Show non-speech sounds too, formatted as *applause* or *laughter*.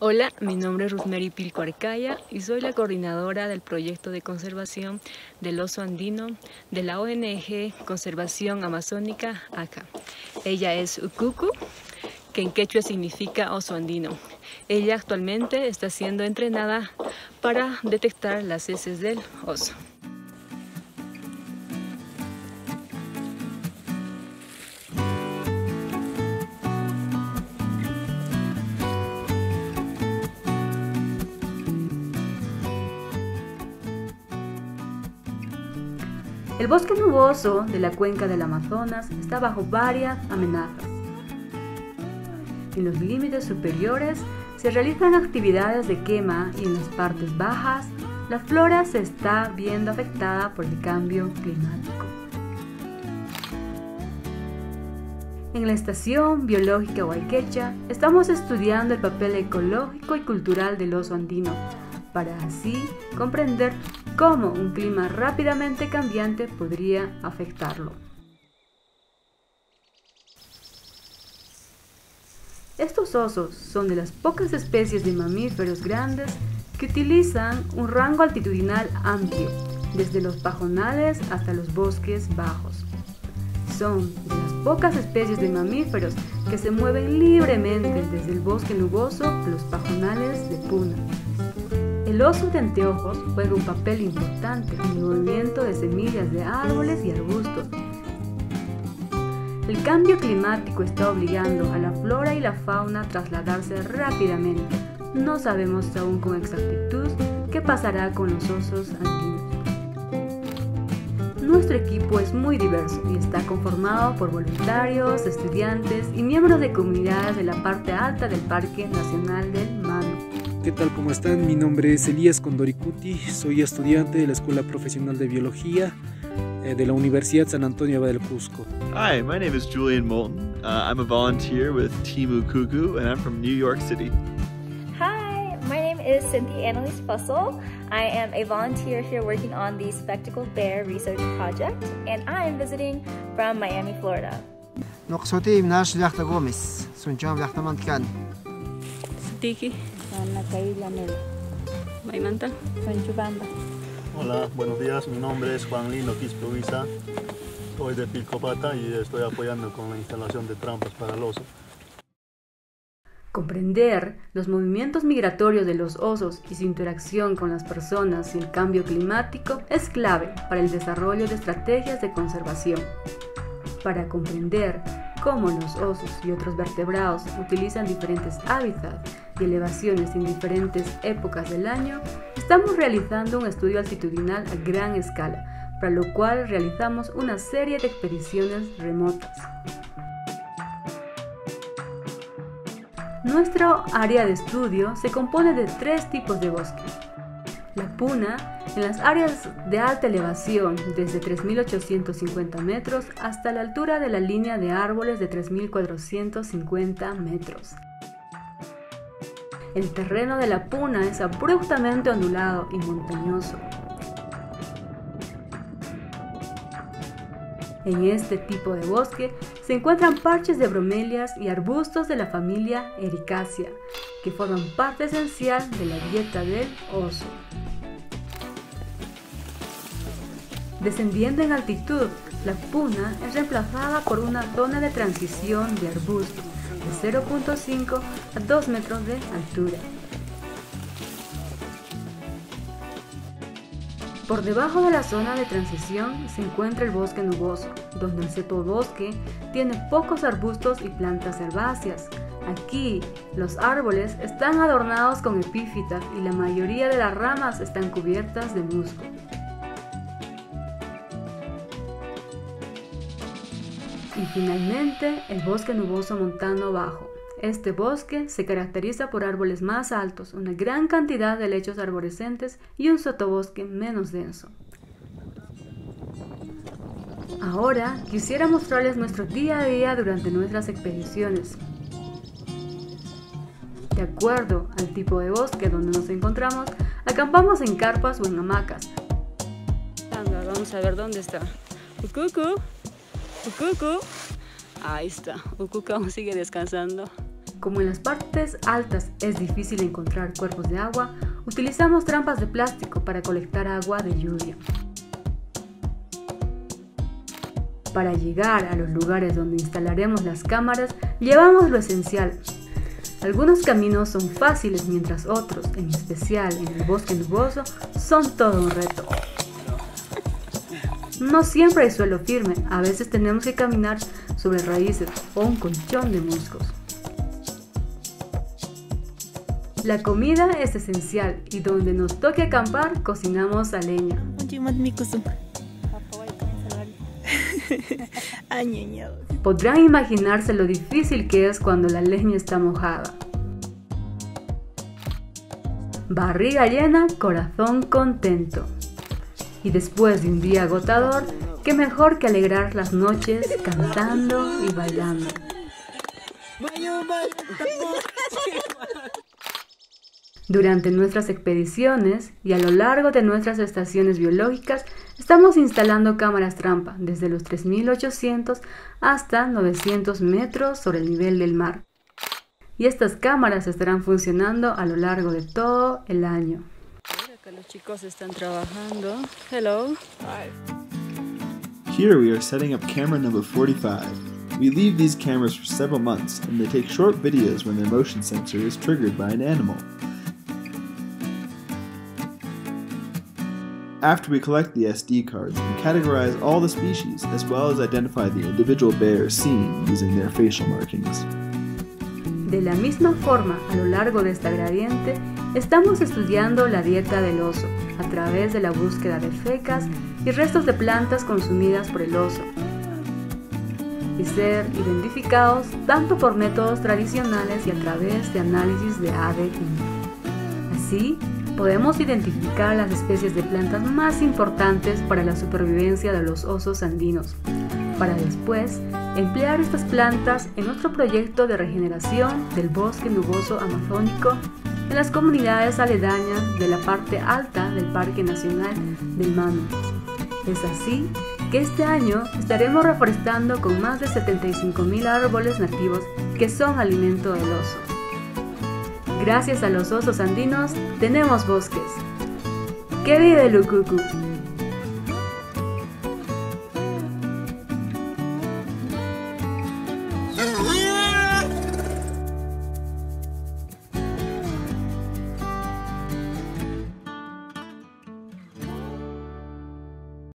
Hola, mi nombre es Rosemary Pilco Arcaya y soy la coordinadora del proyecto de conservación del oso andino de la ONG Conservación Amazónica ACA. Ella es Ukuku, que en quechua significa oso andino. Ella actualmente está siendo entrenada para detectar las heces del oso. El bosque nuboso de la cuenca del Amazonas está bajo varias amenazas. En los límites superiores se realizan actividades de quema y en las partes bajas la flora se está viendo afectada por el cambio climático. En la Estación Biológica Huayquecha estamos estudiando el papel ecológico y cultural del oso andino para así comprender cómo un clima rápidamente cambiante podría afectarlo. Estos osos son de las pocas especies de mamíferos grandes que utilizan un rango altitudinal amplio, desde los pajonales hasta los bosques bajos. Son de las pocas especies de mamíferos que se mueven libremente desde el bosque nuboso a los pajonales de puna. El oso de anteojos juega un papel importante en el movimiento de semillas de árboles y arbustos. El cambio climático está obligando a la flora y la fauna a trasladarse rápidamente. No sabemos aún con exactitud qué pasará con los osos andinos. Nuestro equipo es muy diverso y está conformado por voluntarios, estudiantes y miembros de comunidades de la parte alta del Parque Nacional del Mano. ¿Qué tal? ¿Cómo están? Mi nombre es Elías Condoricuti, soy estudiante de la Escuela Profesional de Biología eh, de la Universidad San Antonio del Cusco. Hi, my name is Julian Moulton. Uh, I'm a volunteer with Team Ukuku and I'm from New York City. Hi, my name is Cynthia Annalise Fussell. I am a volunteer here working on the Spectacled Bear Research Project and I am visiting from Miami, Florida. نقصتي مناش لحظة قومس سنجام لحظة Ana Kaila Melo. Maimanta. Panchubamba. Hola, buenos días. Mi nombre es Juan Lino Quispe Huiza. Soy de Pilcopata y estoy apoyando con la instalación de trampas para el oso. Comprender los movimientos migratorios de los osos y su interacción con las personas y el cambio climático es clave para el desarrollo de estrategias de conservación. Para comprender cómo los osos y otros vertebrados utilizan diferentes hábitats y elevaciones en diferentes épocas del año, estamos realizando un estudio altitudinal a gran escala, para lo cual realizamos una serie de expediciones remotas. Nuestro área de estudio se compone de tres tipos de bosque. La puna en las áreas de alta elevación desde 3.850 metros hasta la altura de la línea de árboles de 3.450 metros. El terreno de la puna es abruptamente ondulado y montañoso. En este tipo de bosque se encuentran parches de bromelias y arbustos de la familia Ericacea, que forman parte esencial de la dieta del oso. Descendiendo en altitud, la puna es reemplazada por una zona de transición de arbustos de 0.5 a 2 metros de altura. Por debajo de la zona de transición se encuentra el bosque nuboso, donde el sotobosque tiene pocos arbustos y plantas herbáceas. Aquí, los árboles están adornados con epífitas y la mayoría de las ramas están cubiertas de musgo. Finalmente, el bosque nuboso montano bajo. Este bosque se caracteriza por árboles más altos, una gran cantidad de lechos arborescentes y un sotobosque menos denso. Ahora quisiera mostrarles nuestro día a día durante nuestras expediciones. De acuerdo al tipo de bosque donde nos encontramos, acampamos en carpas o en hamacas. Vamos a ver dónde está. Ukuku. Ahí está. Ukuku aún sigue descansando. Como en las partes altas es difícil encontrar cuerpos de agua, utilizamos trampas de plástico para colectar agua de lluvia. Para llegar a los lugares donde instalaremos las cámaras, llevamos lo esencial. Algunos caminos son fáciles mientras otros, en especial en el bosque nuboso, son todo un reto. No siempre hay suelo firme, a veces tenemos que caminar sobre raíces o un colchón de musgos. La comida es esencial y donde nos toque acampar cocinamos a leña. *laughs* Podrán imaginarse lo difícil que es cuando la leña está mojada. Barriga llena, corazón contento. Y después de un día agotador, qué mejor que alegrar las noches cantando y bailando. Durante nuestras expediciones y a lo largo de nuestras estaciones biológicas, estamos instalando cámaras trampa desde los 3800 hasta 900 metros sobre el nivel del mar. Y estas cámaras estarán funcionando a lo largo de todo el año. Acá los chicos están trabajando. Hello. Here we are setting up camera number 45. We leave these cameras for several months and they take short videos when their motion sensor is triggered by an animal. After we collect the SD cards, we categorize all the species as well as identify the individual bears seen using their facial markings. De la misma forma, a lo largo de esta gradiente, estamos estudiando la dieta del oso a través de la búsqueda de fecas y restos de plantas consumidas por el oso y ser identificados tanto por métodos tradicionales y a través de análisis de ADN. Así, podemos identificar las especies de plantas más importantes para la supervivencia de los osos andinos, para después emplear estas plantas en otro proyecto de regeneración del bosque nuboso amazónico en las comunidades aledañas de la parte alta del Parque Nacional del Manu. Es así que este año estaremos reforestando con más de 75.000 árboles nativos que son alimento del oso. Gracias a los osos andinos tenemos bosques. ¡Que vive Lucucu!